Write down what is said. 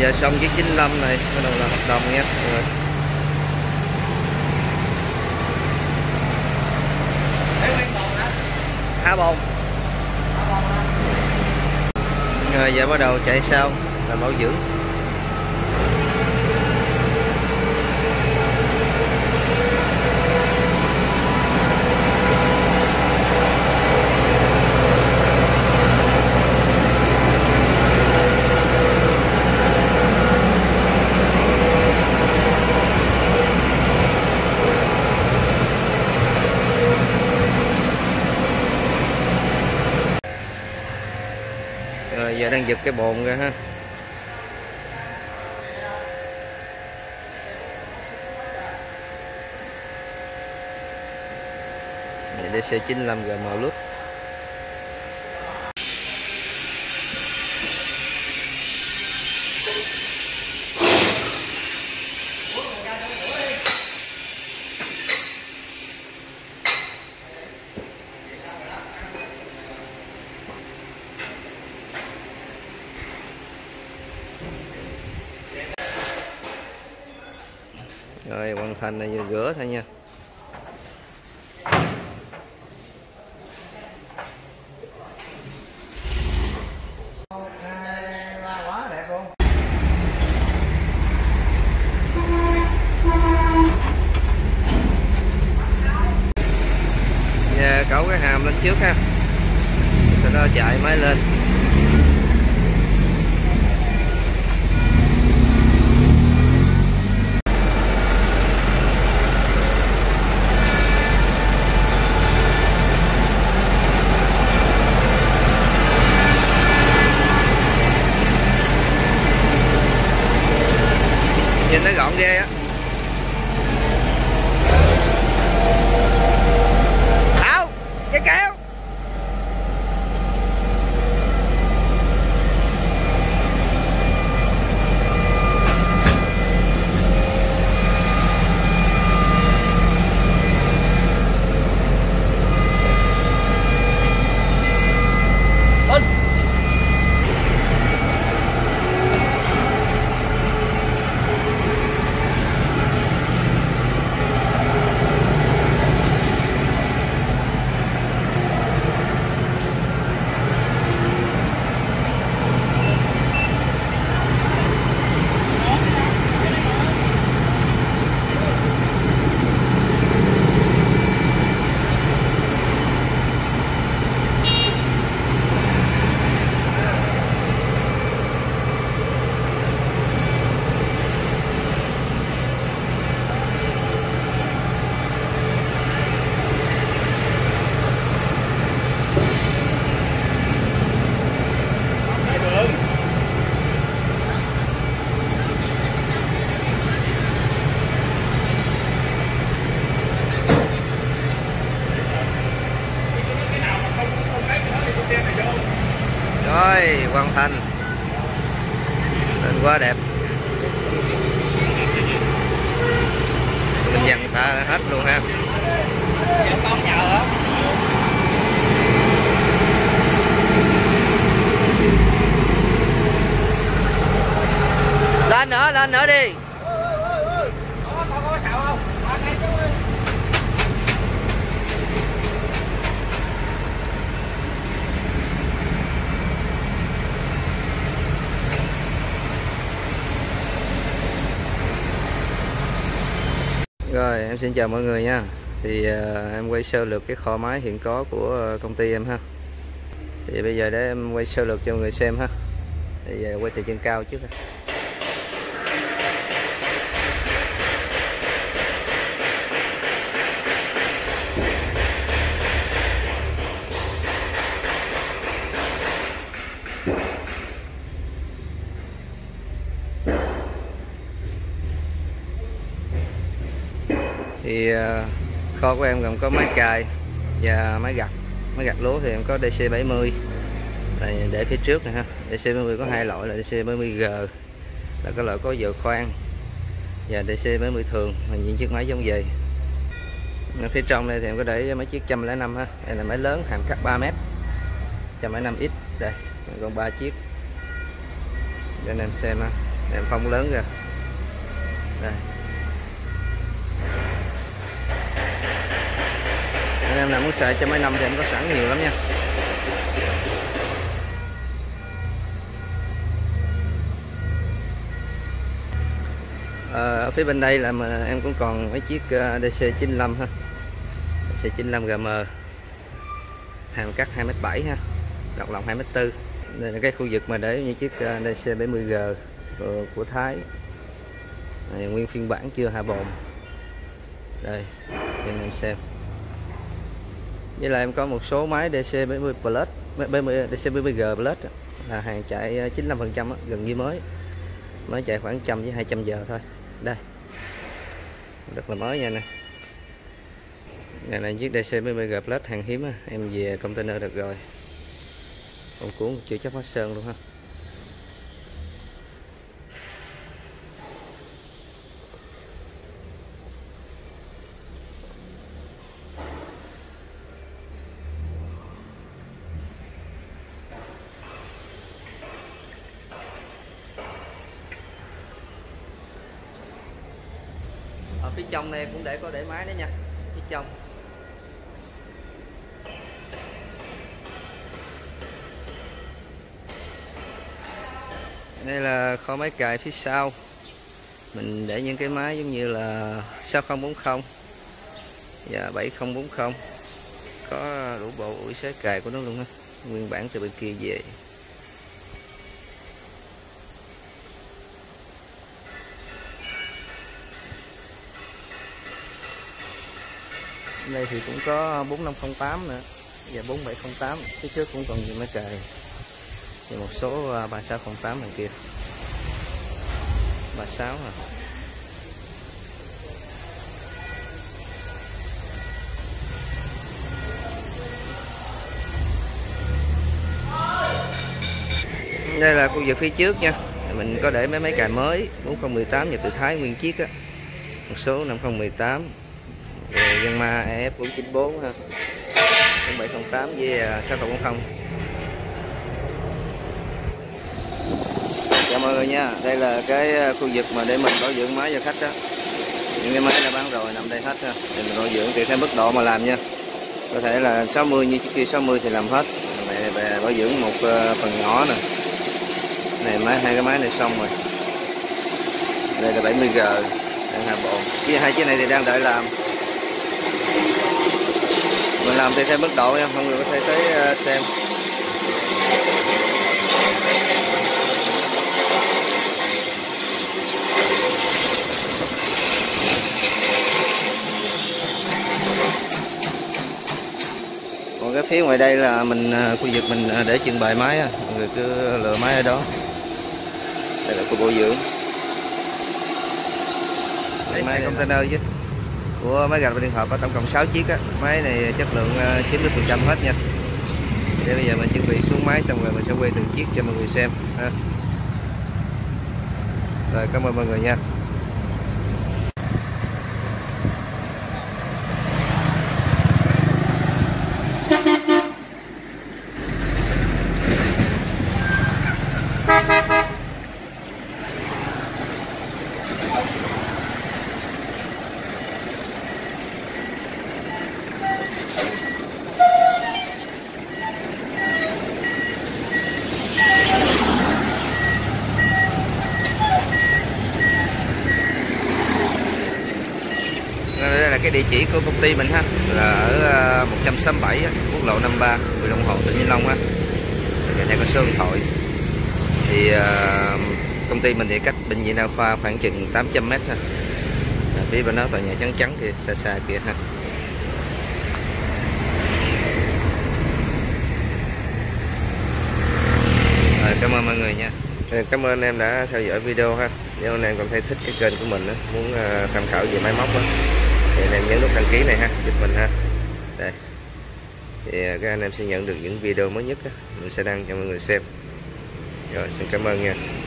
giờ xong chiếc 95 này bắt đầu là hợp đồng nha rồi. Há bông. Rồi giờ bắt đầu chạy sau là bảo dưỡng rồi giờ đang giật cái bồn ra ha. Để xe 95 GM lúc rồi hoàn thành này rửa thôi nha. Dạ, Quá cẩu cái hàm lên trước ha. Sau đó chạy máy lên. Nhìn nó gọn ghê á Thảo cái kéo lên rồi hoàn thành lên quá đẹp. Mình dằn ta hết luôn ha. Con nhờ lên nữa lên nữa đi có con có xạo không ba cây chú ơi rồi em xin chào mọi người nha. Thì uh, em quay sơ lược cái kho máy hiện có của ờ, công ty em ha. Thì bây giờ để em quay sơ lược cho mọi người xem ha. Thì giờ quay từ trên cao trước ha. Thì ờ, kho của em gồm có máy cài và máy gặt. Máy gặt lúa thì em có DC 70 là để phía trước này ha. DC 70 có hai loại là DC 70G là cái loại có dừa khoan và DC 70 thường, là những chiếc máy giống vậy. Ở phía trong đây thì em có để mấy chiếc 105 ha. Đây là máy lớn, hàm cắt 3 mét. 105X đây còn ba chiếc. Để anh em xem ha. Em phong lớn ra đây. Em nào muốn xài cho mấy năm thì em có sẵn nhiều lắm nha. Ờ, ở phía bên đây là mà em cũng còn mấy chiếc ờ, DC95 ha. DC95 GM hàng cắt 2m7 ha. Độc lòng 2m4 đây là cái khu vực mà để những chiếc ờ, DC70G của Thái. Này, nguyên phiên bản chưa hạ bồn. Đây cho anh em xem với lại em có một số máy DC70 Plus 70 DC70G Plus là hàng chạy ờ, 95% gần như mới. Mới chạy khoảng trăm với 200 giờ thôi. Đây. Rất là mới nha nè. Này là chiếc DC70G Plus hàng hiếm á. em về container được rồi. Còn cuốn chưa chắc hóa sơn luôn ha. Phía trong này cũng để có để máy đấy nha. Phía trong đây là kho máy cài phía sau. Mình để những cái máy giống như là 6040 và 7040 có đủ bộ ủi xế cài của nó luôn á. Nguyên bản từ bên kia về. Đây thì cũng có 4508 nữa và 4708 phía trước cũng còn nhiều máy cày và một số à, 3608 đằng kia. 36 à. Đây là khu vực phía trước nha. Mình có để mấy máy cài mới 4018 và từ Thái nguyên chiếc á. Một số 5018 về dân ma EF 494 ha. 0708 với à, 6040 chào mọi người nha. Đây là cái à, khu vực mà để mình bảo dưỡng máy cho khách đó những cái máy đã bán rồi nằm đây hết ha. Thì mình bảo dưỡng tùy theo mức độ mà làm nha. Có thể là 60 như trước kia 60 thì làm hết. Này về bảo dưỡng một à, phần nhỏ nè. Này máy hai cái máy này xong rồi. Đây là 70G đang hạ bộ. Với hai chiếc này thì đang đợi làm mình làm tùy theo mức độ nha mọi người có thể tới ờ, xem. Còn cái phía ngoài đây là mình ờ, khu vực mình ờ, để trưng bày máy mọi người cứ lựa máy ở đó. Đây là khu bảo dưỡng. Đây máy container chứ của máy gạch và điện hợp có tổng cộng 6 chiếc á. Máy này chất lượng ờ, 90 phần trăm hết nha. Để bây giờ mình chuẩn bị xuống máy xong rồi mình sẽ quay từng chiếc cho mọi người xem, ha. rồi, cảm ơn mọi người nha đây là cái địa chỉ của công ty mình ha là ở ờ, 167 quốc lộ 53 huyện Long Hồ tỉnh Vĩnh Long á. Gần đây có số điện thoại. Thì ờ, công ty mình thì cách bệnh viện đa khoa khoảng chừng 800 mét ha phía bên đó tòa nhà trắng trắng kìa xa xa kia ha. Rồi, cảm ơn mọi người nha. Ừ, cảm ơn em đã theo dõi video ha. Nếu anh em còn thấy thích cái kênh của mình á, muốn ờ, tham khảo về máy móc á, thì anh em nhấn nút đăng ký này ha, giúp mình ha. Đây. Thì à, các anh em sẽ nhận được những video mới nhất đó. mình sẽ đăng cho mọi người xem. Rồi, xin cảm ơn nha.